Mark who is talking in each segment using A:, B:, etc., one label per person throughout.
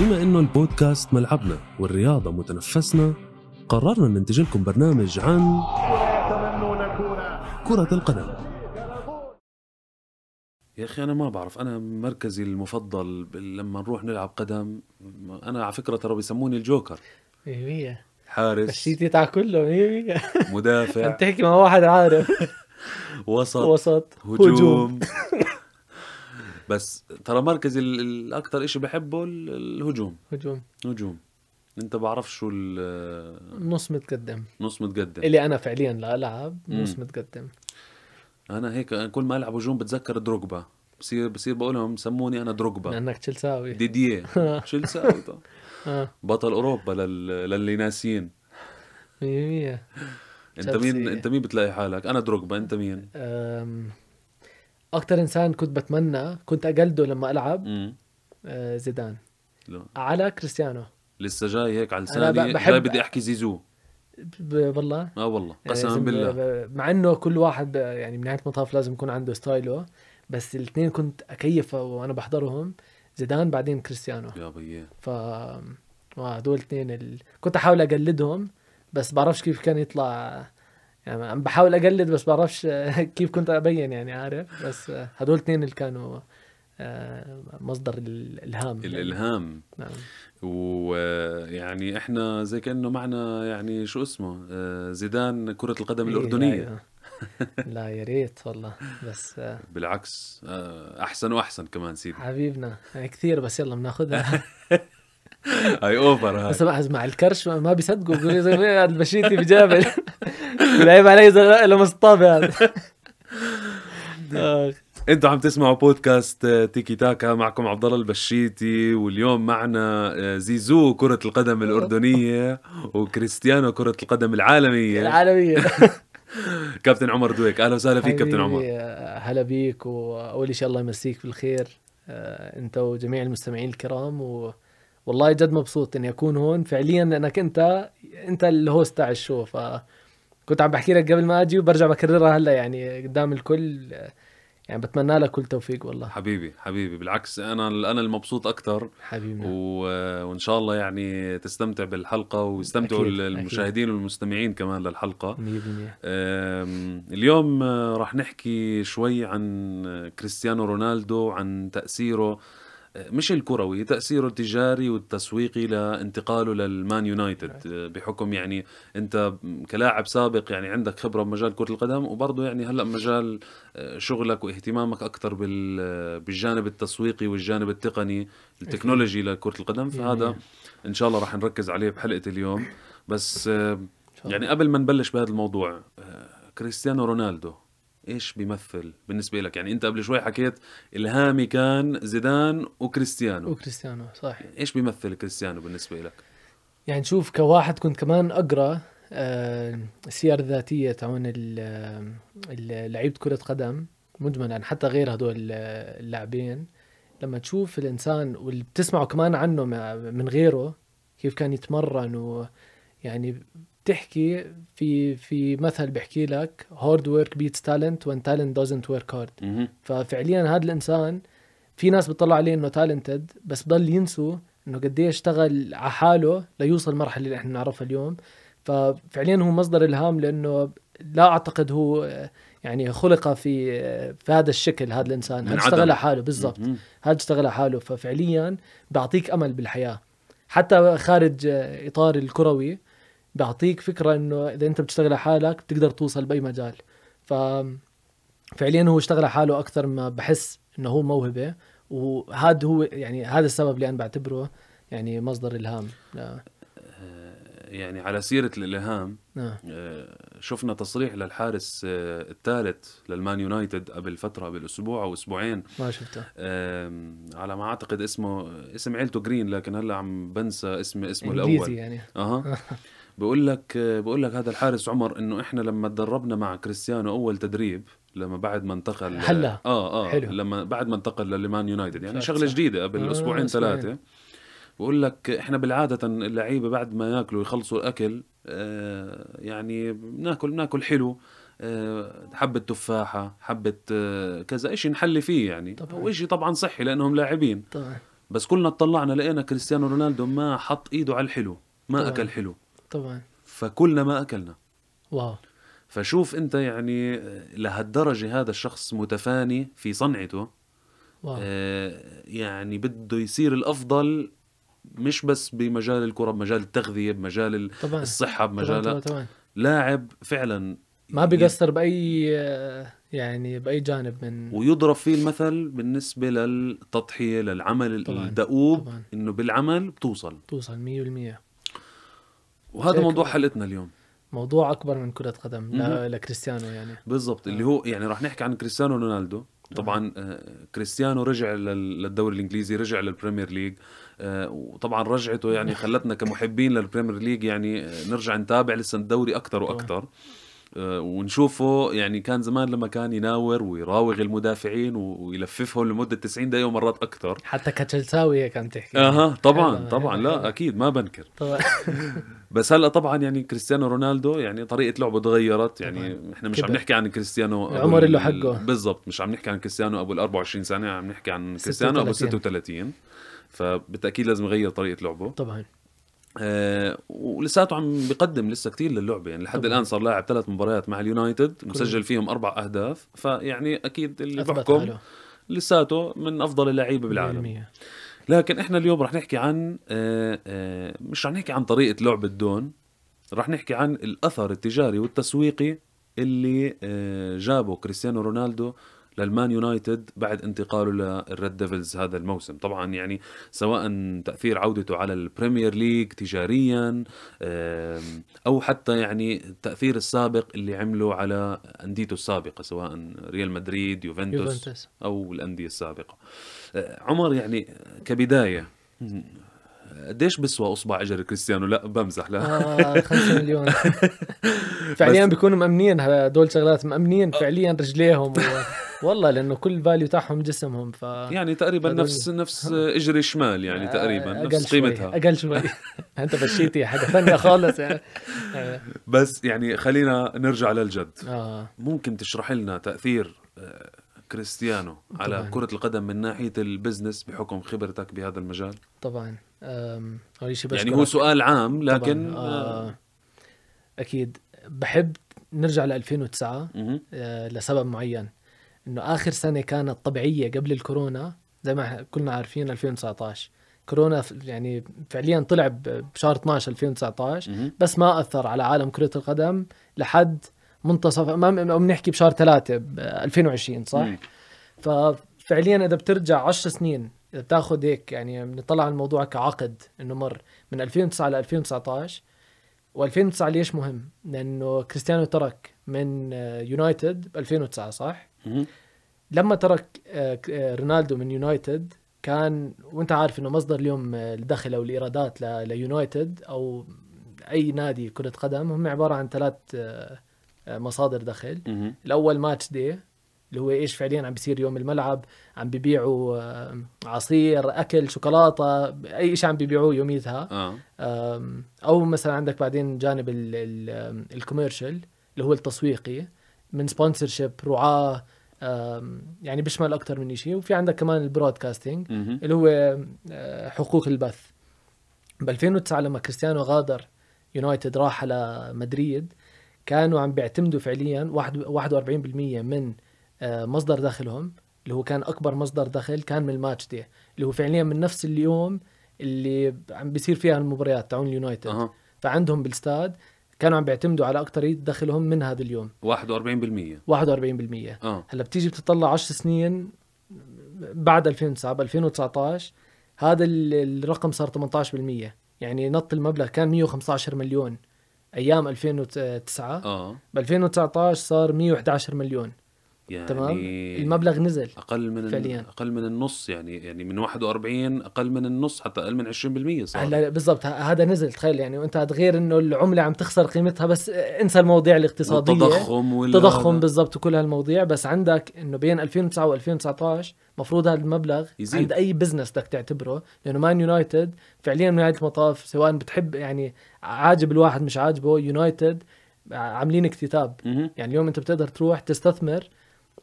A: بما إنه البودكاست ملعبنا والرياضة متنفسنا قررنا ننتج لكم برنامج عن كرة القدم. يا أخي أنا ما بعرف أنا مركزي المفضل لما نروح نلعب قدم أنا على فكرة ترى بيسموني الجوكر.
B: مية مية
A: حارس.
B: مشيتي تاع كله مية مية عم
A: مدافع
B: تحكي مع واحد عارف.
A: وسط.
B: وسط.
A: هجوم. بس ترى مركزي ال- الأكثر إشي بحبه ال- الهجوم.
B: هجوم.
A: هجوم. أنت بعرف شو ال-
B: نص متقدم.
A: نص متقدم.
B: اللي أنا فعليا لا ألعب نص. متقدم.
A: أنا هيك كل ما ألعب هجوم بتذكر دروجبا بصير بصير بقول لهم سموني أنا دروجبا
B: لأنك تشيلساوي
A: ديدية. شو لساوي طبعا.
B: آه.
A: بطل أوروبا لل... للي ناسيين.
B: مية مية.
A: أنت مين. أنت مين بتلاقي حالك؟ أنا دروجبا أنت مين؟
B: أم، أكتر إنسان كنت بتمنى كنت اقلده لما ألعب
A: امم
B: آه، زيدان.
A: لا.
B: على كريستيانو.
A: لسه جاي هيك على لساني.
B: بحب-
A: جاي بدي أحكي زيزو.
B: ب- والله.
A: آه والله.
B: يعني
A: قسما بالله.
B: ب- مع إنه كل واحد يعني بنهايه المطاف لازم يكون عنده ستايله بس الاثنين كنت اكيف وأنا بحضرهم زيدان بعدين كريستيانو.
A: يا بيي.
B: ف آه، هدول الاثنين ال... كنت أحاول اقلدهم بس بعرفش كيف كان يطلع يعني عم بحاول أقلد بس بعرفش كيف كنت أبين يعني عارف؟ بس هدول الاثنين اللي كانوا آه، مصدر الإلهام
A: الإلهام.
B: نعم.
A: ويعني إحنا زي كأنه معنا يعني شو اسمه آه، زيدان كرة القدم
B: إيه،
A: الأردنية.
B: لا, لا يا ريت والله. بس آه،
A: بالعكس أحسن وأحسن كمان سيدي.
B: حبيبنا يعني كثير بس يلا بناخذها.
A: هاي أوفر هاي.
B: بس مع الكرش ما بيصدقوا بيقولوا زي هذا البشيتي بجابل العيب علي زي له مصطابة هذا
A: أنتوا عم تسمعوا بودكاست آه، تيكي تاكا معكم عبد الله البشيتي واليوم معنا آه، زيزو كرة القدم الأردنية وكريستيانو كرة القدم العالمية.
B: العالمية.
A: كابتن عمر دويك أهلا وسهلا فيك كابتن عمر.
B: آه، هلا بيك وأول شيء الله يمسيك بالخير أنت وجميع المستمعين الكرام و والله جد مبسوط إني أكون هون. فعليا لانك أنت أنت ال host تاع ال show. ف كنت عم بحكي لك قبل ما أجي وبرجع بكررها هلأ يعني قدام الكل يعني بتمنى لك كل توفيق والله.
A: حبيبي حبيبي. بالعكس أنا أنا المبسوط أكثر
B: حبيبنا
A: و... وإن شاء الله يعني تستمتع بالحلقة ويستمتعوا
B: أكيد،
A: المشاهدين والمستمعين كمان للحلقة.
B: 100%
A: أم، اليوم راح نحكي شوي عن كريستيانو رونالدو عن تأثيره مش الكروي تاثيره التجاري والتسويقي لانتقاله للمان يونايتد. آه، بحكم يعني أنت كلاعب سابق يعني عندك خبرة بمجال كرة القدم وبرضه يعني هلأ مجال آه، شغلك واهتمامك أكثر بال آه، بالجانب التسويقي والجانب التقني التكنولوجي لكره القدم. فهذا إن شاء الله راح نركز عليه بحلقة اليوم. بس
B: إن.
A: يعني قبل ما نبلش بهذا الموضوع كريستيانو رونالدو. إيش بيمثل بالنسبة لك؟ يعني أنت قبل شوي حكيت إلهامي كان زيدان وكريستيانو.
B: وكريستيانو صح
A: إيش بيمثل كريستيانو بالنسبة لك؟
B: يعني شوف كواحد كنت كمان أقرأ آه، السير الذاتية تاعون آه، لعيبة كرة قدم مجملا حتى غير هدول اللاعبين. لما تشوف الإنسان واللي بتسمعه كمان عنه من غيره كيف كان يتمرن ويعني بتحكي في في مثل بحكي لك hard work beats talent when talent doesn't work
A: hard.
B: ففعليا هذا الإنسان في ناس بتطلع عليه إنه talented بس بضل ينسوا إنه قد إيش اشتغل على حاله ليوصل المرحله اللي إحنا نعرفها اليوم ففعليا هو مصدر إلهام لأنه لا أعتقد هو يعني خلق في في هذا الشكل هذا
A: الإنسان
B: هذا. اشتغل على حاله بالضبط. هذا اشتغل على حاله ففعليا بيعطيك أمل بالحياة حتى خارج إطار الكروي بيعطيك فكرة إنه إذا أنت بتشتغل على حالك بتقدر توصل بأي مجال. ف فعليا هو اشتغل على حاله أكثر ما بحس إنه هو موهبة وهذا هو يعني هذا السبب اللي أنا بعتبره يعني مصدر إلهام. لا.
A: آه، يعني على سيرة الإلهام
B: آه.
A: آه، شفنا تصريح للحارس آه، الثالث للمان يونايتد قبل فترة قبل أسبوع أو أسبوعين.
B: ما شفته.
A: على ما أعتقد اسمه اسم عيلته جرين لكن هلأ عم بنسى اسم اسمه الأول.
B: يعني.
A: أها. بقول لك بقول لك هذا الحارس عمر إنه إحنا لما تدربنا مع كريستيانو أول تدريب لما بعد ما انتقل
B: هلا.
A: آه آه
B: حلو.
A: لما بعد ما انتقل للمان يونايتد يعني
B: شغلة.
A: جديدة قبل
B: آه، أسبوعين.
A: ثلاثة بقول لك إحنا بالعادة اللعيبة بعد ما ياكلوا يخلصوا الأكل آه يعني بناكل بناكل حلو آه، حبة تفاحة حبة آه، كذا إشي نحلي فيه يعني
B: طبعاً.
A: وإشي طبعا صحي لأنهم لاعبين
B: طبعا
A: بس كلنا اطلعنا لقينا كريستيانو رونالدو ما حط إيده على الحلو ما
B: طبعاً.
A: أكل حلو
B: طبعا.
A: فكلنا ما أكلنا.
B: واو.
A: فشوف أنت يعني لهالدرجة هذا الشخص متفاني في صنعته
B: واو.
A: آه، يعني بده يصير الأفضل مش بس بمجال الكرة بمجال التغذية بمجال ال-
B: طبعا.
A: الصحة
B: طبعا
A: بمجال
B: طبعا, طبعا.
A: لاعب فعلا
B: ما بيقصر بأي آه، يعني بأي جانب من
A: ويضرب فيه المثل بالنسبة للتضحية للعمل
B: طبعاً،
A: الدؤوب
B: طبعا.
A: إنه بالعمل بتوصل.
B: توصل 100%
A: وهذا موضوع. حلقتنا اليوم.
B: موضوع أكبر من كرة قدم. لكريستيانو يعني.
A: بالضبط اللي هو يعني راح نحكي عن كريستيانو رونالدو. طبعا آه، كريستيانو رجع لل- للدوري الإنجليزي رجع للبريمير ليج. آه، وطبعا رجعته يعني خلتنا كمحبين للبريمير ليج يعني آه، نرجع نتابع لسه الدوري أكثر وأكثر. آه، ونشوفه. يعني كان زمان لما كان يناور ويراوغ المدافعين ويلففهم لمدة 90 دقيقة ومرات أكثر.
B: حتى كتشلساوي عم تحكي.
A: أها طبعا طبعا. لا. أكيد ما بنكر.
B: طبعا.
A: بس هلا طبعا يعني كريستيانو رونالدو يعني طريقة لعبه تغيرت. يعني إحنا مش عم
B: كبر.
A: نحكي عن كريستيانو
B: العمر
A: ال-
B: اللي حقه.
A: بالضبط مش عم نحكي عن كريستيانو أبو ال 24 سنة عم نحكي عن كريستيانو أبو
B: 36.
A: 36 فبالتأكيد لازم يغير طريقة لعبه.
B: طبعا.
A: آه ولساته عم بيقدم لسه كتير للعبة يعني لحد
B: طبعاً.
A: الآن صار لاعب ثلاث مباريات مع اليونايتد مسجل فيهم أربع أهداف فيعني أكيد اللي بحكم لساته من أفضل اللعيبة بالعالم
B: 100%.
A: لكن إحنا اليوم رح نحكي عن آه، آه، مش رح نحكي عن طريقة لعب الدون رح نحكي عن الأثر التجاري والتسويقي اللي جابه كريستيانو رونالدو للمان يونايتد بعد انتقاله لل Red Devils هذا الموسم. طبعا يعني سواء تأثير عودته على البريمير ليج تجاريا أو حتى يعني التأثير السابق اللي عمله على أنديته السابقة سواء ريال مدريد يوفنتوس
B: يوفنتوس.
A: أو الأندية السابقة. آه، عمر يعني كبداية قديش بسوى أصبع اجر كريستيانو؟ لا بمزح لا.
B: آه 5 مليون. فعليا بيكونوا مأمنين هدول شغلات مأمنين فعليا رجليهم. و... والله لأنه كل value تاعهم جسمهم ف
A: يعني تقريبا
B: هدول-
A: نفس نفس إجري شمال يعني تقريبا
B: أقل
A: نفس
B: شوي،
A: قيمتها.
B: أقل شوي. أنت بشيتي حاجة ثانية خالص يعني. آه.
A: بس يعني خلينا نرجع للجد.
B: آه.
A: ممكن تشرح لنا تأثير آه، كريستيانو على
B: طبعاً.
A: كرة القدم من ناحية ال business بحكم خبرتك بهذا المجال؟
B: طبعا. أم، اول شيء
A: يعني هو. سؤال عام لكن. آه.
B: آه. أكيد بحب نرجع ل 2009
A: مهم.
B: آه، لسبب معين إنه آخر سنة كانت طبيعية قبل الكورونا زي ما كلنا عارفين 2019 كورونا يعني فعليا طلع بشهر 12 2019
A: مهم.
B: بس ما أثر على عالم كرة القدم لحد منتصف ما بنحكي بشهر 3 ب 2020 صح؟ ففعليا إذا بترجع 10 سنين اذا بتاخذ هيك يعني بنطلع على الموضوع كعقد إنه مر من 2009 ل 2019 و2009 ليش مهم؟ لأنه كريستيانو ترك من آه، يونايتد ب 2009 صح؟ لما ترك آه، آه، رونالدو من يونايتد كان وأنت عارف إنه مصدر اليوم الدخل أو الإيرادات ليونايتد أو أي نادي كرة قدم هم عبارة عن ثلاث مصادر دخل. الأول match day اللي هو إيش فعليا عم بيصير يوم الملعب عم بيبيعوا آه، عصير أكل شوكولاتة أي شيء عم بيبيعوه يوميتها. آم، أو مثلا عندك بعدين جانب ال commercial اللي هو التسويقي من sponsorship رعاة آم، يعني بيشمل أكثر من شيء وفي عندك كمان ال
A: broadcasting.
B: اللي هو آه، حقوق البث. ب 2009 لما كريستيانو غادر يونايتد راح على مدريد كانوا عم بيعتمدوا فعليا واحد- 41% من آه، مصدر دخلهم اللي هو كان أكبر مصدر دخل كان من الماتش دي اللي هو فعليا من نفس اليوم اللي عم بيصير فيها المباريات تاعون اليونايتد.
A: أها.
B: فعندهم بالستاد كانوا عم بيعتمدوا على اكترية دخلهم من هذا اليوم.
A: 41%
B: 41%
A: آه.
B: هلأ بتيجي بتطلع 10 سنين بعد 2009 ب 2019 هذا ال- الرقم صار 18% يعني نط المبلغ كان 115 مليون أيام 2009
A: آه.
B: ب 2019 صار 111 مليون.
A: يعني
B: تمام المبلغ نزل
A: أقل من
B: فعلياً.
A: أقل من النص يعني يعني من 41 أقل من النص حتى أقل من 20% صار
B: هلا بالضبط هذا نزل تخيل يعني وانت غير إنه العملة عم تخسر قيمتها بس انسى المواضيع الاقتصادية
A: والتضخم وال
B: تضخم بالضبط وكل هالمواضيع بس عندك إنه بين 2009 و2019 مفروض هذا المبلغ
A: يزيد.
B: عند أي business بدك تعتبره لأنه مان يونايتد فعليا نهايه المطاف سواء بتحب يعني عاجب الواحد مش عاجبه يونايتد عاملين اكتتاب. يعني اليوم أنت بتقدر تروح تستثمر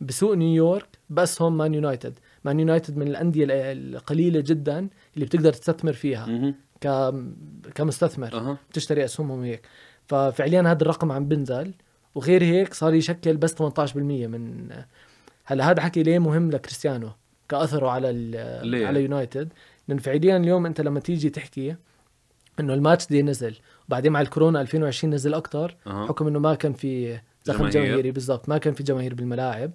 B: بسوق نيويورك باسهم مان يونايتد. مان يونايتد من الأندية القليلة جدا اللي بتقدر تستثمر فيها. ك كمستثمر
A: أها.
B: بتشتري أسهمهم وهيك ففعليا هذا الرقم عم بنزل وغير هيك صار يشكل بس 18% من هلأ هذا حكي ليه مهم لكريستيانو كأثره على
A: ليه؟
B: على يونايتد؟ لأن فعليا اليوم أنت لما تيجي تحكي إنه ال match day نزل وبعدين مع الكورونا 2020 نزل أكثر
A: أها.
B: حكم إنه ما كان في
A: جماهير.
B: جماهيري بالضبط. ما كان في جماهير بالملاعب.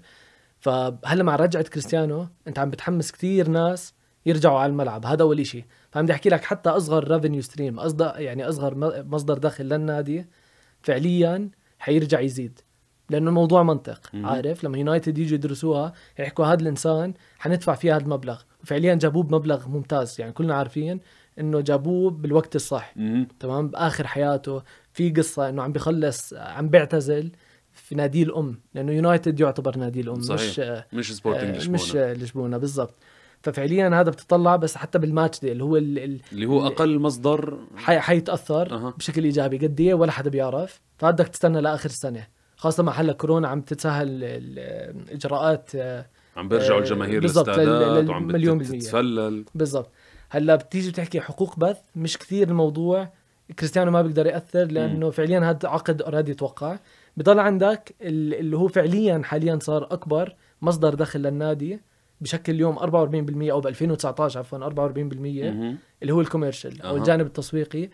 B: فهلا مع رجعه كريستيانو انت عم بتحمس كثير ناس يرجعوا على الملعب. هذا أول شيء فعم بدي أحكي لك حتى أصغر revenue stream اصدق يعني أصغر مصدر دخل للنادي فعليا حيرجع يزيد. لأنه الموضوع منطق
A: مهم.
B: عارف؟ لما يونايتد يجوا يدرسوها يحكوا هذا الإنسان حندفع فيه هذا المبلغ. وفعليا جابوه بمبلغ ممتاز. يعني كلنا عارفين إنه جابوه بالوقت الصح. تمام؟ بآخر حياته. في قصة إنه عم بيخلص عم بيعتزل. في نادي الأم لأنه يونايتد يعتبر نادي الأم
A: صحيح.
B: مش
A: مش
B: آه،
A: سبورتنج
B: مش
A: لشبونه
B: آه، لشبونه بالضبط. ففعليا هذا بتطلع بس حتى بالماتش دي اللي هو ال- ال-
A: اللي هو أقل مصدر.
B: حي حيتأثر
A: أها.
B: بشكل إيجابي قد إيه ولا حدا بيعرف. فبدك تستنى لآخر السنة خاصة مع هلا كورونا عم تتسهل ال- الإجراءات آه،
A: عم بيرجعوا
B: آه،
A: الجماهير
B: بالضبط، لل-
A: الاستادات وعم
B: بالمية.
A: تتفلل
B: بالضبط. هلا بتيجي بتحكي حقوق بث مش كثير الموضوع. كريستيانو ما بيقدر يأثر لأنه فعليا هذا عقد already توقع بضل عندك ال- اللي هو فعليا حاليا صار أكبر مصدر دخل للنادي بشكل اليوم 44% أو ب 2019 عفوا 44%
A: مهم.
B: اللي هو ال commercial
A: أو.
B: الجانب التسويقي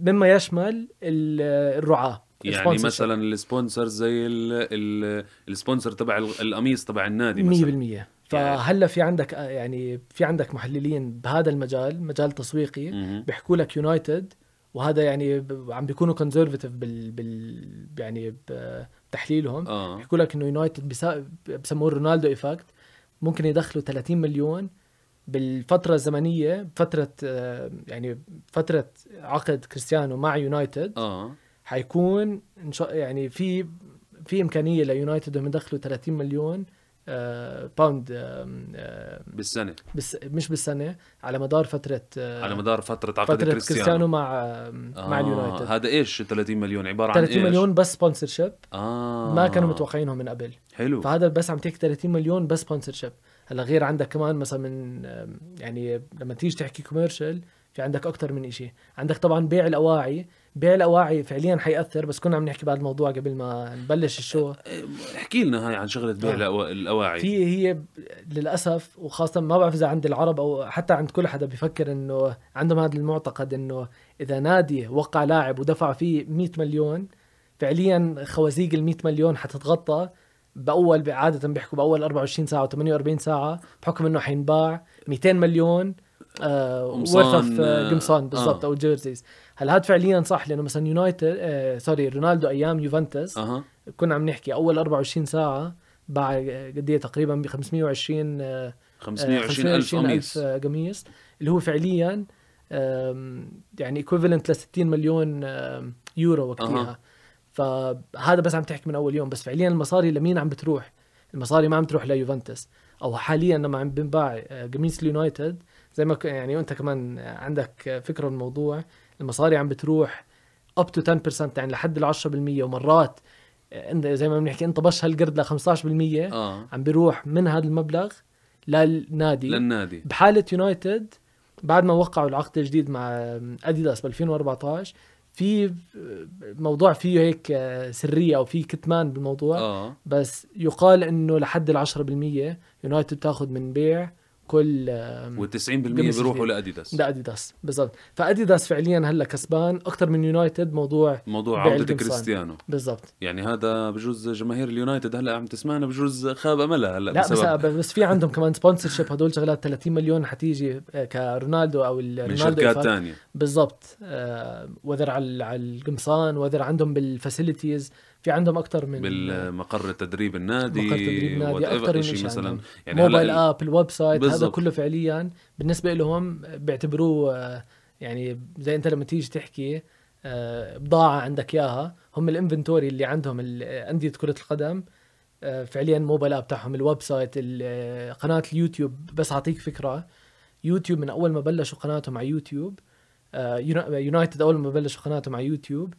B: مما يشمل ال- الرعاة
A: يعني. مثلا ال sponsor زي ال ال ال sponsor تبع ال- القميص تبع النادي
B: 100%
A: مثلا
B: فهلا في عندك يعني في عندك محللين بهذا المجال مجال تسويقي. بيحكوا لك يونايتد وهذا يعني عم بيكونوا conservative بال, بال يعني بتحليلهم
A: آه.
B: بيحكوا لك إنه يونايتد بسموه رونالدو effect ممكن يدخلوا 30 مليون بالفترة الزمنية فترة آه، يعني فترة عقد كريستيانو مع يونايتد
A: آه.
B: حيكون إن شاء يعني في في إمكانية ليونايتد إنهم يدخلوا 30 مليون. آه، pound آم، آه،
A: بالسنة.
B: بس مش بالسنة على مدار فترة آه،
A: على مدار فترة عقد
B: فترة
A: كريستيانو,
B: كريستيانو مع مع
A: آه،
B: اليونايتد.
A: هذا إيش؟ 30 مليون. عبارة عن
B: 30
A: إيش؟
B: مليون بس sponsorship
A: آه.
B: ما كانوا متوقعينهم من قبل.
A: حلو.
B: فهذا بس عم تحكي 30 مليون بس sponsorship هلا غير عندك كمان مثلا من يعني لما تيجي تحكي commercial في عندك أكثر من إشي. عندك طبعا بيع الأواعي. بيع الأواعي فعليا حيأثر بس كنا عم نحكي بهذا الموضوع قبل ما نبلش الشو.
A: احكي لنا هاي عن شغلة بيع
B: آه.
A: الأواعي.
B: في هي للأسف وخاصة ما بعرف إذا عند العرب أو حتى عند كل حدا بيفكر إنه عندهم هذا المعتقد إنه إذا نادي وقع لاعب ودفع فيه 100 مليون فعليا خوازيق ال 100 مليون حتتغطى بأول عادة بيحكوا بأول 24 ساعة و48 ساعة بحكم إنه حينباع 200 مليون. آه worth of
A: آه،
B: قمصان بالضبط
A: آه.
B: أو jerseys هلا هذا فعليا صح لأنه مثلا يونايتد آه sorry رونالدو أيام يوفنتوس
A: أها.
B: كنا عم نحكي أول 24 ساعة باع قد إيه تقريبا ب 520 آه،
A: 520 ألف قميص.
B: آه، قميص اللي هو فعليا يعني equivalent ل 60 مليون يورو وقتها فهذا بس عم تحكي من أول يوم بس فعليا المصاري لمين عم بتروح؟ المصاري ما عم تروح ليوفنتوس أو حاليا لما عم بنباع آه، قميص اليونايتد زي ما يعني انت كمان عندك فكرة بالموضوع المصاري عم بتروح اب تو 10% يعني لحد ال 10% ومرات آه، انت زي ما بنحكي انت بش هالقرد ل 15%
A: آه.
B: عم بيروح من هذا المبلغ للنادي.
A: للنادي.
B: بحالة يونايتد بعد ما وقعوا العقد الجديد مع اديداس ب 2014 في موضوع فيه هيك سرية أو في كتمان بالموضوع.
A: آه.
B: بس يقال إنه لحد ال 10% يونايتد بتاخذ من بيع. كل
A: و90%
B: قميص
A: بيروحوا
B: جديد.
A: لأديداس.
B: ده أديداس بالضبط. فأديداس فعليا هلأ كسبان أكثر من يونايتد موضوع
A: موضوع
B: القمصان.
A: كريستيانو.
B: بالضبط.
A: يعني هذا بجوز جماهير اليونايتد هلأ عم تسمعنا بجوز خاب أملها هلأ
B: لا بس
A: بسبب
B: بس في عندهم كمان sponsorship هدول شغلات 30 مليون حتيجي كرونالدو أو
A: من شركات. تانية.
B: بالضبط. آه وذر على على القمصان وذر عندهم بال facilities في عندهم أكثر من
A: بالمقر التدريب النادي
B: مقر تدريب نادي
A: whatever
B: أكثر
A: شيء مثلا
B: عندهم.
A: يعني mobile
B: app ال website هذا
A: بالضبط.
B: كله فعليا بالنسبة لهم بيعتبروه آه، يعني زي أنت لما تيجي تحكي آه، بضاعة عندك إياها هم ال inventory اللي عندهم أندية كرة القدم آه، فعليا mobile app تاعهم ال website قناة اليوتيوب بس أعطيك فكرة يوتيوب من أول ما بلشوا قناتهم على يوتيوب يونا- يونايتد أول ما بلشوا قناتهم على يوتيوب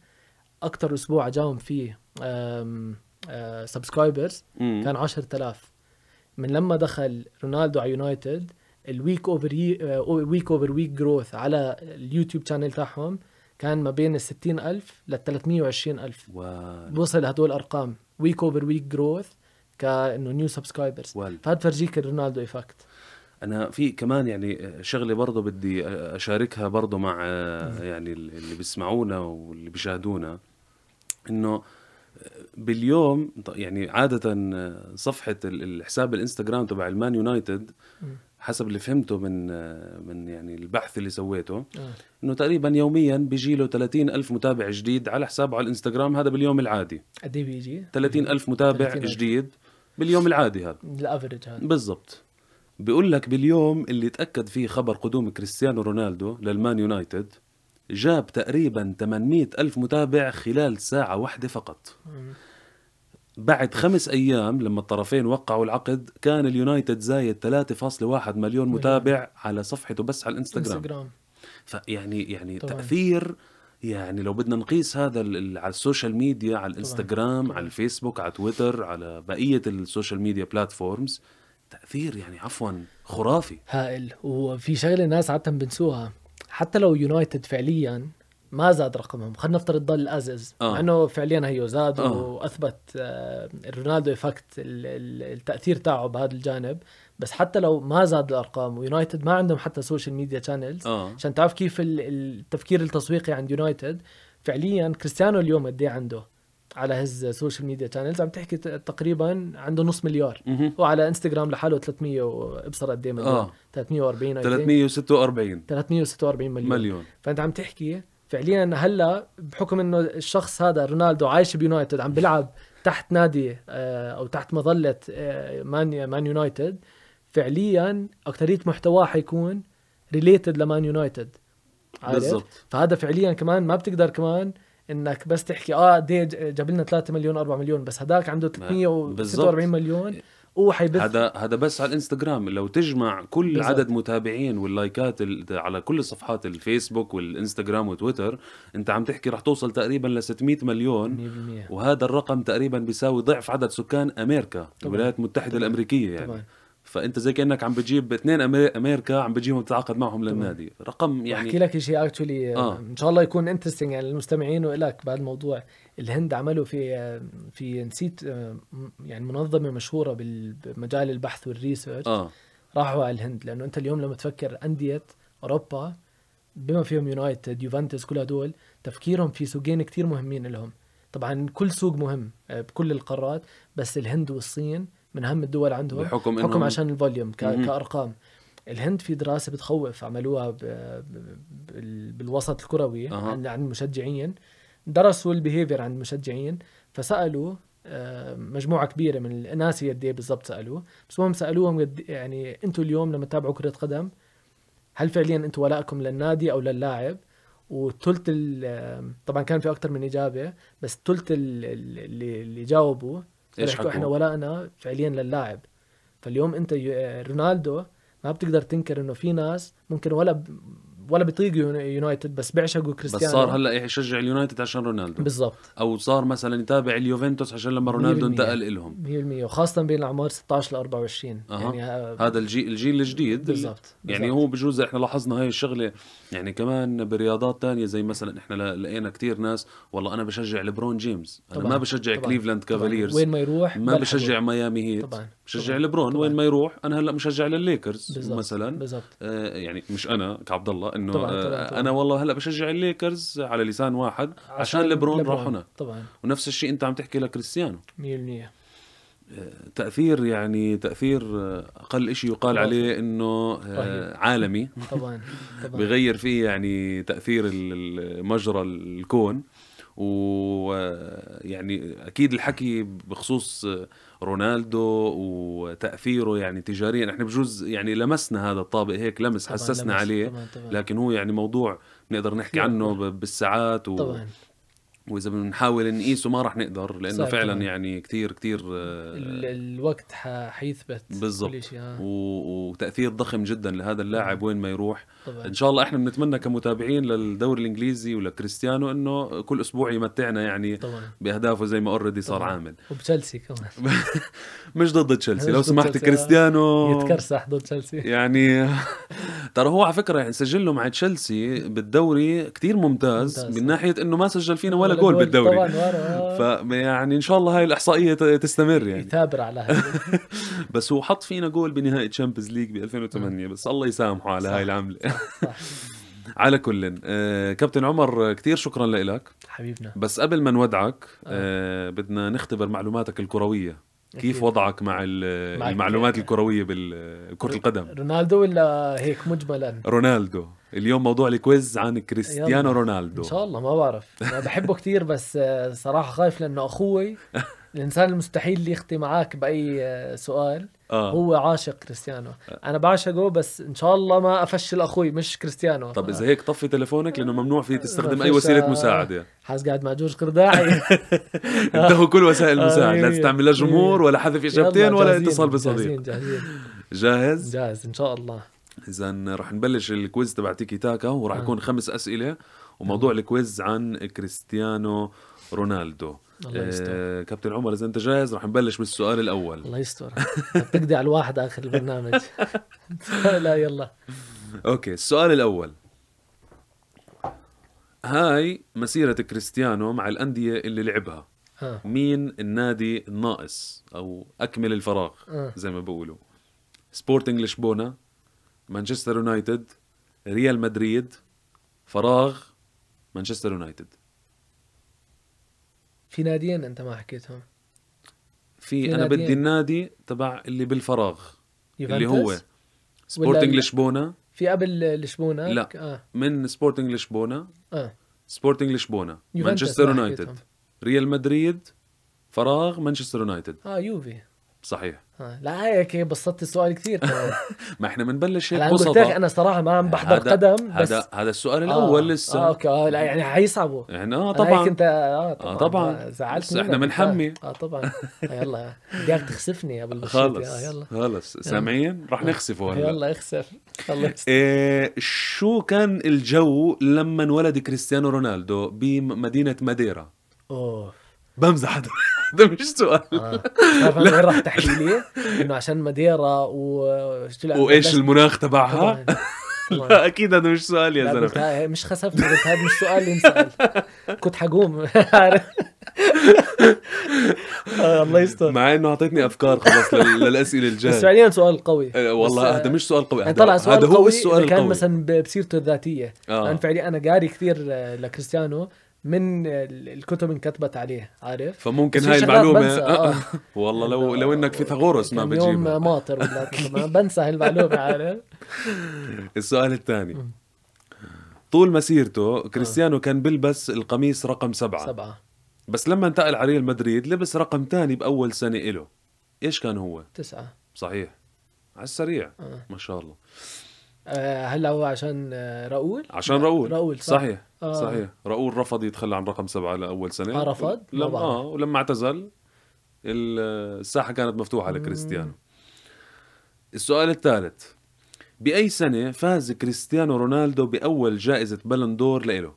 B: أكثر أسبوع جاهم فيه
A: subscribers.
B: كان 10000 من لما دخل رونالدو على يونايتد ال week over week over week growth على اليوتيوب channel تاعهم كان ما بين ال 60000 ل 320000
A: و...
B: بوصل هدول الأرقام. week over week growth كأنه new
A: subscribers.
B: فهذا فرجيك الرونالدو effect
A: أنا في كمان يعني شغلة برضه بدي أشاركها برضه مع يعني اللي بيسمعونا واللي بيشاهدونا. إنه باليوم يعني عادة صفحة الحساب الإنستغرام تبع المان يونايتد حسب اللي فهمته من من يعني البحث اللي سويته
B: آه.
A: إنه تقريبا يوميا بيجي له 30 ألف متابع جديد على حسابه على الإنستغرام هذا باليوم العادي
B: قد إيه بيجي؟
A: 30 ألف متابع
B: 30,000.
A: جديد باليوم العادي هذا
B: الافرج هذا
A: بالضبط بيقول لك باليوم اللي تأكد فيه خبر قدوم كريستيانو رونالدو للمان يونايتد جاب تقريبا 800 ألف متابع خلال ساعة واحدة فقط. بعد خمس أيام لما الطرفين وقعوا العقد كان اليونايتد زايد 3.1 مليون متابع على صفحته بس على الإنستغرام.
B: انستغرام
A: فيعني يعني
B: طبعاً.
A: تأثير يعني لو بدنا نقيس هذا على السوشيال ميديا على الإنستغرام
B: طبعاً.
A: على الفيسبوك على تويتر على بقية السوشيال ميديا platforms تأثير يعني عفوا خرافي.
B: هائل. وفي شغلة الناس عادة بنسوها. حتى لو يونايتد فعليا ما زاد رقمهم. خلينا نفترض ضل ازز
A: آه.
B: مع إنه فعليا هيو زاد
A: آه.
B: وأثبت آه، ال- ال- التأثير تاعه بهذا الجانب. بس حتى لو ما زاد الأرقام ويونايتد ما عندهم حتى سوشيال ميديا
A: channels
B: عشان تعرف كيف ال- التفكير التسويقي عند يونايتد فعليا كريستيانو اليوم قد إيه عنده؟ على his سوشيال ميديا channels عم تحكي تقريبا عنده نص مليار. وعلى انستغرام لحاله 300 وأبصر قد إيه مليون
A: آه.
B: 340 I think.
A: 346
B: 346 مليون.
A: مليون.
B: فأنت عم تحكي فعليا هلأ بحكم إنه الشخص هذا رونالدو عايش بيونايتد عم بيلعب تحت نادي آه، أو تحت مظلة آه، مان مان يونايتد فعليا اكثريه محتواه حيكون related لمان يونايتد.
A: بالضبط.
B: فهذا فعليا كمان ما بتقدر كمان إنك بس تحكي آه قد ج- جاب لنا 3 مليون 4 مليون بس هداك عنده 346 مليون هو حيبث
A: هذا هذا بس على الإنستغرام لو تجمع كل
B: بالضبط.
A: عدد متابعين واللايكات ال- على كل صفحات الفيسبوك والإنستغرام وتويتر أنت عم تحكي رح توصل تقريبا ل 600 مليون
B: 100%
A: وهذا الرقم تقريبا بيساوي ضعف عدد سكان
B: أمريكا.
A: الولايات المتحدة
B: طبعاً.
A: الأمريكية يعني
B: طبعا
A: فأنت زي كأنك عم بتجيب اثنين أمريكا عم بتجيبهم تتعاقد معهم للنادي. رقم
B: يعني أحكي لك شيء actually
A: آه.
B: إن شاء الله يكون interesting يعني للمستمعين وإلك بهذا الموضوع الهند عملوا في آه، في نسيت آه، يعني منظمة مشهورة بمجال البحث وال
A: research. آه.
B: راحوا على الهند لأنه أنت اليوم لما تفكر أندية أوروبا بما فيهم يونايتد يوفنتوس كل هدول تفكيرهم في سوقين كتير مهمين لهم. طبعا كل سوق مهم آه، بكل القارات بس الهند والصين من أهم الدول عندهم
A: بحكم
B: حكم
A: انهم
B: عشان ال volume
A: ك...
B: كأرقام. الهند في دراسة بتخوف عملوها ب... ب... بال- بالوسط الكروي
A: أها.
B: عن عن المشجعين درسوا ال behavior عند المشجعين فسألوا مجموعة كبيرة من الناس قد إيه بالضبط سالوا بس هم سألوهم قد يعني أنتم اليوم لما تتابعوا كرة قدم هل فعليا أنتم ولائكم للنادي أو للاعب؟ وثلث ال- طبعا كان في أكثر من إجابة بس ثلث ال- ال- اللي اللي جاوبوا يحكوا
A: حكوا؟
B: إحنا ولائنا فعليا للاعب فاليوم أنت ي- رونالدو ما بتقدر تنكر إنه في ناس ممكن ولا. ولا بيطيقوا يون- يونايتد بس بيعشقوا
A: بس
B: كريستيانو
A: صار هلا يشجع اليونايتد عشان رونالدو
B: بالضبط
A: أو صار مثلا يتابع اليوفنتوس عشان لما رونالدو
B: 100%.
A: انتقل لهم
B: 100% وخاصة بين الأعمار 16 ل 24
A: أها.
B: يعني
A: هذا الجيل الجيل الجديد
B: بالضبط
A: يعني. هو بجوز إحنا لاحظنا هاي الشغلة يعني كمان برياضات تانية زي مثلا إحنا لقينا كتير ناس والله أنا بشجع ليبرون جيمس أنا
B: طبعاً.
A: ما بشجع
B: طبعاً.
A: كليفلاند. كافاليرز
B: وين ما يروح
A: ما. بشجع ميامي هيت
B: طبعا
A: بشجع
B: طبعاً.
A: ليبرون
B: طبعاً.
A: وين ما يروح أنا هلأ مشجع للليكرز
B: بالضبط.
A: مثلا
B: بالضبط
A: آه يعني مش أنا كعبد الله إنه
B: طبعاً.
A: آه
B: طبعاً. طبعاً.
A: أنا والله هلأ بشجع الليكرز على لسان واحد عشان ليبرون راح هناك
B: طبعا
A: ونفس الشيء أنت عم تحكي لكريستيانو
B: 100%
A: تأثير يعني تأثير آه، أقل شيء يقال
B: خرافي.
A: عليه إنه آه،
B: رهيب.
A: عالمي
B: طبعا طبعا
A: بغير فيه يعني تأثير مجرى الكون ويعني أكيد الحكي بخصوص رونالدو وتأثيره يعني تجاريا. إحنا بجوز يعني لمسنا هذا الطابق هيك لمس حسسنا
B: لمس.
A: عليه.
B: طبعا طبعا.
A: لكن هو يعني موضوع نقدر نحكي عنه بالساعات و...
B: طبعا.
A: وإذا بنحاول نقيسه ما راح نقدر لأنه
B: صعب
A: فعلا. يعني كثير كثير
B: ال- الوقت حيثبت
A: بالضبط.
B: آه.
A: و- وتأثير ضخم جدا لهذا اللاعب وين ما يروح
B: طبعا
A: إن شاء الله إحنا بنتمنى كمتابعين للدوري الإنجليزي ولكريستيانو إنه كل أسبوع يمتعنا يعني
B: طبعا
A: بأهدافه زي ما already صار. عامل
B: وبتشيلسي كمان
A: مش ضد تشيلسي لو سمحت
B: تشيلسي.
A: كريستيانو
B: يتكرسح ضد تشيلسي
A: يعني ترى هو على فكرة يعني سجله مع تشيلسي بالدوري كتير ممتاز,
B: ممتاز.
A: من ناحية إنه ما سجل فينا ولا جول بالدوري.
B: طبعا ورا
A: ف يعني إن شاء الله هاي الإحصائية تستمر يعني.
B: يثابر على
A: بس هو حط فينا جول بنهائي Champions League ب 2008 بس الله يسامحه على. هاي
B: العملة.
A: على كل. آه كابتن عمر كتير شكرا لك
B: حبيبنا.
A: بس قبل ما نودعك آه بدنا نختبر معلوماتك الكروية. كيف. وضعك مع. المعلومات الكروية بكره القدم
B: رونالدو ولا هيك مجملا
A: رونالدو اليوم موضوع ال quiz عن كريستيانو. رونالدو
B: إن شاء الله ما بعرف بحبه كثير بس آه، صراحة خايف لأنه أخوي الإنسان المستحيل اللي يخطي معك بأي آه، سؤال
A: آه.
B: هو عاشق كريستيانو. أنا بعشقه بس إن شاء الله ما أفشل أخوي مش كريستيانو.
A: طب إذا هيك طفي تليفونك لأنه ممنوع فيه تستخدم
B: ما أي
A: وسيلة
B: آه.
A: مساعدة.
B: حاس قاعد مع جورج قرداعي
A: انتهوا كل وسائل
B: آه،
A: المساعدة. لا تستعمل لا جمهور ولا حذف اجابتين ولا اتصال بصديق.
B: جاهزين جاهزين.
A: جاهز؟
B: جاهز إن شاء الله.
A: اذا رح نبلش ال quiz تبع تيكي تاكا وراح
B: آه.
A: يكون خمس أسئلة وموضوع ال quiz عن كريستيانو رونالدو.
B: الله يستر.
A: آه كابتن عمر إذا أنت جاهز رح نبلش بالسؤال الأول.
B: الله يستر. بتقضي على الواحد آخر البرنامج. لا يلا.
A: okay السؤال الأول. هاي مسيرة كريستيانو مع الأندية اللي لعبها.
B: آه.
A: مين النادي الناقص أو أكمل الفراغ؟
B: آه.
A: زي ما بقولوا سبورتنج لشبونة مانشستر يونايتد ريال مدريد فراغ مانشستر يونايتد
B: في ناديين أنت ما حكيتهم
A: في
B: في
A: أنا
B: ناديين.
A: بدي النادي تبع اللي بالفراغ اللي هو؟ سبورتنج؟ لشبونه
B: في قبل لشبونة
A: لا.
B: آه
A: من سبورتنج لشبونه
B: آه
A: سبورتنج لشبونه مانشستر
B: ما
A: يونايتد. ريال مدريد فراغ مانشستر يونايتد
B: آه يوفي
A: صحيح
B: آه. لا هيك بسطت السؤال كثير
A: ما إحنا بنبلش هيك بسطة
B: أنا صراحة ما عم بحضر
A: هذا-
B: قدم بس
A: هذا هذا السؤال
B: آه.
A: الأول لسه
B: آه okay آه لا يعني حيصعبوا
A: يعني آه
B: طبعا
A: طبعا
B: انت آه طبعا,
A: آه طبعاً.
B: آه زعلت منك.
A: بنحمي.
B: آه, آه طبعا آه يلا بدك تخسفني قبل بالشوط.
A: خلص
B: آه يلا
A: خلص سامعين رح نخسفه هلا
B: يلا اخسف اخسف.
A: إيه شو كان الجو لما انولد كريستيانو رونالدو بمدينة ماديرا؟
B: اوه
A: بمزح هذا مش سؤال.
B: بتعرف أنا وين راح تحليلي؟ إنه عشان ماديرا و وإيش
A: المناخ تبعها؟ لا أكيد هذا مش سؤال يا
B: زلمة. مش خسفت هذا مش سؤال ينسال كنت حقوم. آه الله يستر.
A: مع إنه أعطيتني أفكار خلص لل- للأسئلة
B: بس
A: الجاية.
B: فعليا سؤال قوي.
A: إيه، والله
B: بس،
A: هذا مش سؤال قوي.
B: يعني
A: هذا
B: طلع سؤال
A: هذا هو السؤال
B: إذا كان
A: القوي.
B: مثلا بسيرته الذاتية.
A: آه.
B: لأن فعليا أنا قاري كثير آه، لكريستيانو. من ال- الكتب انكتبت عليه عارف؟
A: فممكن هاي
B: المعلومة.
A: آه.
B: آه.
A: والله لو لو إنك فيثاغورس ما
B: كم يوم
A: بتجيبها
B: ماطر ولا ما بنسى هالمعلومه عارف؟
A: السؤال الثاني. طول مسيرته كريستيانو كان بيلبس القميص رقم سبعة.
B: سبعة.
A: بس لما انتقل على ريال مدريد لبس رقم ثاني بأول سنة إله. إيش كان هو؟
B: تسعة.
A: صحيح. على السريع.
B: آه.
A: ما شاء الله.
B: آه، هلأ هو عشان آه، راؤول
A: عشان راؤول
B: راؤول صح.
A: صحيح.
B: آه.
A: صحيح راؤول رفض يتخلى عن رقم سبعة لأول سنة
B: آه، رفض؟ ما
A: لما. آه ولما اعتزل ال- الساحة كانت مفتوحة لكريستيانو السؤال الثالث بأي سنة فاز كريستيانو رونالدو بأول جائزة بالون دور لإله؟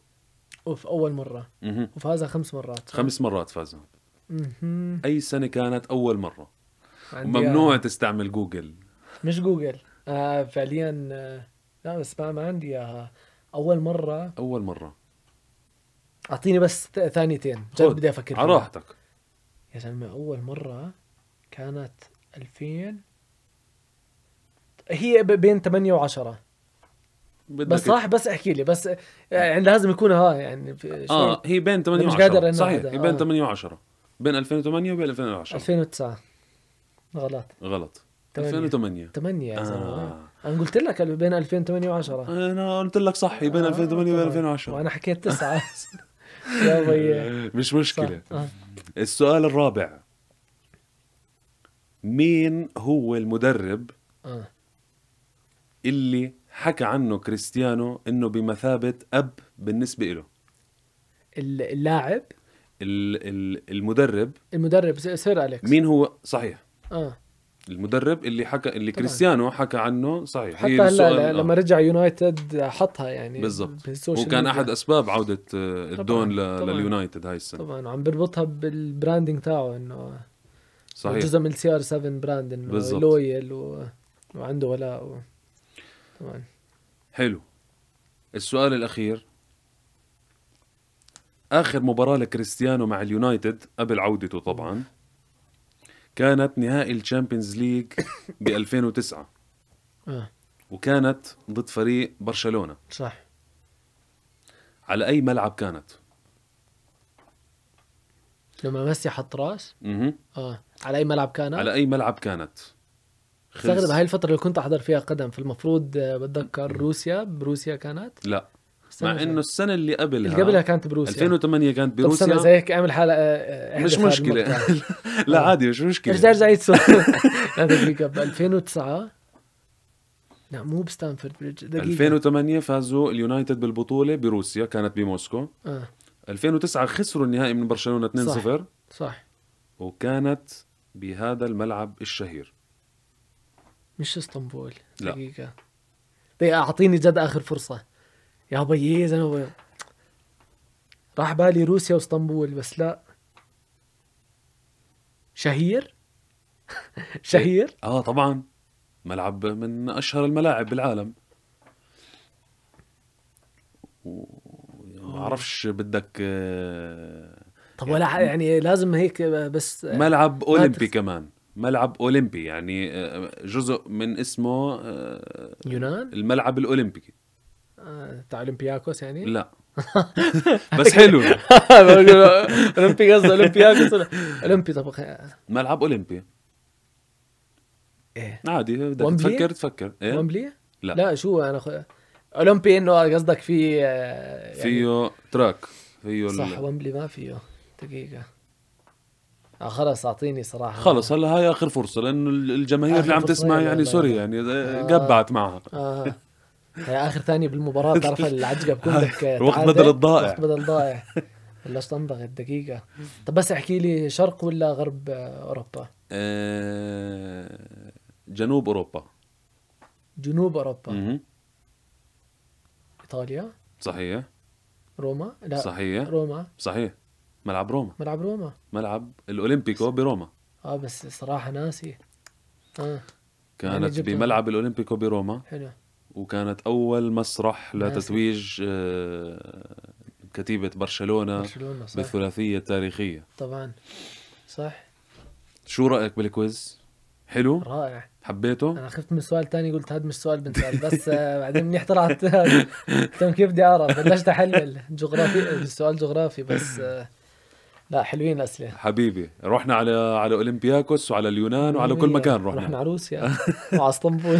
B: أوف أول مرة
A: مهم.
B: وفازها خمس مرات؟
A: خمس مرات فازها. أي سنة كانت أول مرة؟ وممنوع
B: إياها.
A: تستعمل جوجل
B: مش جوجل آه فعليا آه لا بس ما, ما عندي إياها أول مرة
A: أول مرة
B: أعطيني بس ثانيتين جد. بدي أفكر
A: على. راحتك
B: يا زلمه أول مرة كانت 2000 هي بين 8 و10
A: بدك
B: بس صح بس احكي لي بس آه، يعني لازم يكون ها يعني.
A: آه هي بين 8
B: مش
A: و
B: قادر
A: 10
B: أنا
A: صحيح. هي بين
B: آه.
A: 8 و 10 بين 2008 وبين 2010
B: 2009 غلط
A: غلط
B: تمانية.
A: 2008
B: 8 يا زلمه
A: آه.
B: أنا قلت لك بين 2008 و10
A: أنا قلت لك صح بين 2008 وبين 2010
B: وأنا حكيت تسعة. يا بي
A: مش
B: صح.
A: مشكلة
B: آه.
A: السؤال الرابع. مين هو المدرب
B: آه.
A: اللي حكى عنه كريستيانو إنه بمثابة أب بالنسبة له
B: ال- اللاعب.
A: ال- ال- المدرب.
B: المدرب سير أليكس.
A: مين هو؟ صحيح.
B: آه.
A: المدرب اللي حكى اللي
B: طبعاً.
A: كريستيانو حكى عنه صحيح
B: حتى
A: هي
B: هلا
A: السؤال-
B: ل-
A: آه.
B: لما رجع يونايتد حطها يعني
A: بالضبط وكان. أحد أسباب عودة آه، الدون
B: طبعاً.
A: لليونايتد هاي السنة
B: طبعا وعم بربطها بال branding تاعه إنه
A: صحيح
B: جزء من CR7 brand انه. loyal و... وعنده ولاء و... طبعا
A: حلو السؤال الأخير آخر مباراة لكريستيانو مع اليونايتد قبل عودته طبعا كانت نهائي ال Champions League ب 2009
B: آه.
A: وكانت ضد فريق برشلونة.
B: صح.
A: على أي ملعب كانت؟
B: لما ميسي حط راس؟
A: مه.
B: آه. على أي ملعب كان
A: على أي ملعب كانت؟
B: استغرب. هاي الفترة اللي كنت أحضر فيها قدم فالمفروض آه، بتذكر روسيا؟ بروسيا كانت؟
A: لا. مع. إنه السنة اللي قبلها
B: اللي قبلها كانت بروسيا.
A: 2008 كانت
B: طب
A: بروسيا.
B: زي هيك أعمل حلقة آه،
A: مش
B: احذف هذا مشكلة.
A: لا
B: آه.
A: عادي مش
B: ارجع
A: مشكله
B: ارجع عيد دقيقة ب 2009 لا مو بستامفورد بريدج دقيقة.
A: 2008 فازوا اليونايتد بالبطولة بروسيا كانت بموسكو.
B: آه.
A: 2009 خسروا النهائي من برشلونة 2-0
B: صح.
A: وكانت بهذا الملعب الشهير.
B: مش إسطنبول
A: لا.
B: دقيقة. دقيقة أعطيني جد آخر فرصة. يا بيي يا زلمة راح بالي روسيا واسطنبول بس لا. شهير؟ شهير؟
A: آه طبعا. ملعب من أشهر الملاعب بالعالم. و... ما أعرفش بدك آه،
B: طب ولا ح- يعني لازم هيك بس
A: ملعب
B: أولمبي
A: كمان. ملعب أولمبي يعني آه، جزء من اسمه آه،
B: يونان؟
A: الملعب الأولمبي.
B: آه، تاع أولمبياكوس يعني؟
A: لا. بس حلو.
B: أولمبي قصدي أولمبياكوس. أولمبي طب
A: ملعب أولمبي.
B: إيه.
A: عادي. بدك؟ تفكر تفكر. إيه.
B: ومبلي؟
A: لا.
B: لا شو أنا خ... أولمبي إنه قصدك في آه، يعني
A: فيه track. فيه ال-
B: صح ومبلي ما فيه دقيقة. آه خلص أعطيني صراحة.
A: خلص هلا هاي آخر فرصة لأنه الجماهير اللي عم
B: فرصة.
A: تسمع يعني
B: sorry.
A: يعني
B: آه.
A: قبعت معها.
B: هي آخر ثانية بالمباراة تعرف العجقة بكون لك
A: الوقت بدل الضائع.
B: وقت بدل ضائع بلشت انضغط دقيقة طب بس احكي لي شرق ولا غرب أوروبا؟
A: آه، جنوب أوروبا.
B: جنوب أوروبا.
A: مهم.
B: إيطاليا.
A: صحيح.
B: روما. لا
A: صحيح.
B: روما.
A: صحيح. ملعب روما.
B: ملعب روما.
A: ملعب الاولمبيكو بروما.
B: آه بس صراحة ناسي. آه. يعني
A: كانت
B: جبتها.
A: بملعب الاولمبيكو بروما.
B: حلو.
A: وكانت أول مسرح. لتتويج آه، كتيبة برشلونة
B: برشلونة صح.
A: بالثلاثية التاريخية.
B: طبعا. صح.
A: شو رأيك بالكويز؟ حلو؟
B: رائع.
A: حبيته؟
B: أنا خفت من السؤال الثاني قلت هذا مش سؤال بنسال بس آه، بعدين منيح طلعت. تم كيف بدي أعرف؟ بلشت أحلل. جغرافي السؤال جغرافي بس آه، لا حلوين الأسئلة.
A: حبيبي رحنا على على أولمبياكوس وعلى اليونان وعلى كل مكان رحنا.
B: رحنا على روسيا وعلى اسطنبول.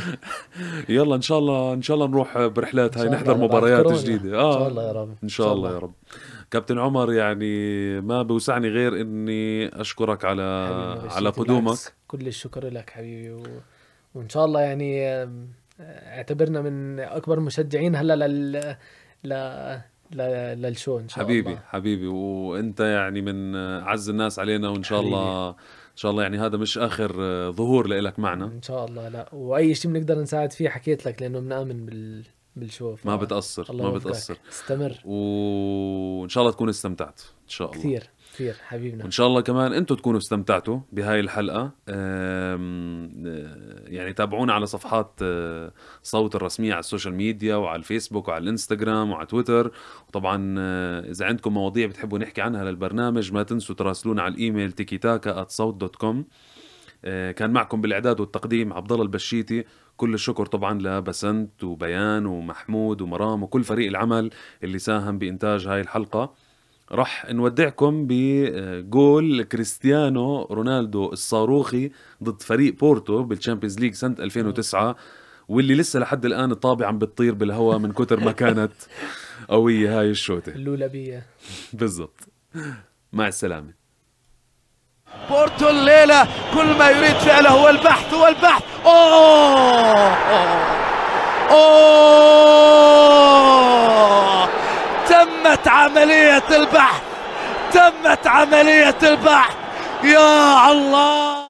A: يلا إن شاء الله إن شاء الله نروح برحلات هاي نحضر مباريات. جديدة.
B: إن
A: آه
B: شاء الله يا رب.
A: إن شاء الله يا رب. كابتن عمر يعني ما بوسعني غير إني أشكرك على على قدومك.
B: كل الشكر لك حبيبي و... وإن شاء الله يعني اعتبرنا من أكبر المشجعين هلأ لل ل... للشو إن شاء
A: حبيبي
B: الله.
A: حبيبي. وإنت يعني من أعز الناس علينا وإن شاء
B: حبيبي.
A: الله إن شاء الله يعني هذا مش آخر ظهور لك معنا.
B: إن شاء الله لا. وأي شيء بنقدر نساعد فيه حكيت لك لأنه بنامن بال بالشو. ف-
A: ما
B: الله
A: ما. بتأثر.
B: استمر.
A: وإن شاء الله تكون استمتعت إن شاء الله.
B: كثير. كثير حبيبنا.
A: وإن شاء الله كمان أنتم تكونوا استمتعتوا بهاي الحلقة. آه، يعني تابعونا على صفحات آه، صوت الرسمية على ال social media وعلى الفيسبوك وعلى الإنستغرام وعلى تويتر. وطبعا آه، إذا عندكم مواضيع بتحبوا نحكي عنها للبرنامج ما تنسوا تراسلونا على الإيميل تيكيتاكا dot com كان معكم بالإعداد والتقديم عبد الله البشيتي. كل الشكر طبعا لبسنت وبيان ومحمود ومرام وكل فريق العمل اللي ساهم بإنتاج هاي الحلقة. راح نودعكم بجول كريستيانو رونالدو الصاروخي ضد فريق بورتو بال Champions League سنة 2009 واللي لسه لحد الآن الطابع عم بتطير بالهواء من كتر ما كانت قوية هاي الشوطة.
B: اللولبية.
A: بالضبط. مع السلامة.
C: بورتو الليلة كل ما يريد فعله هو البحث والبحث أوه! أوه! تمت تمت عملية البحث تمت عملية البحث. يا الله!